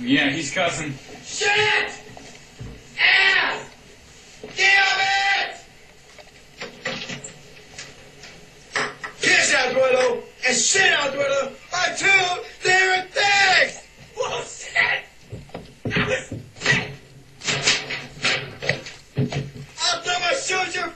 Yeah, he's cussing. Shit! Ass! Damn it! Kiss Alberto and shit Alberto are two different things! Whoa, shit! I was sick! I'm gonna shoot!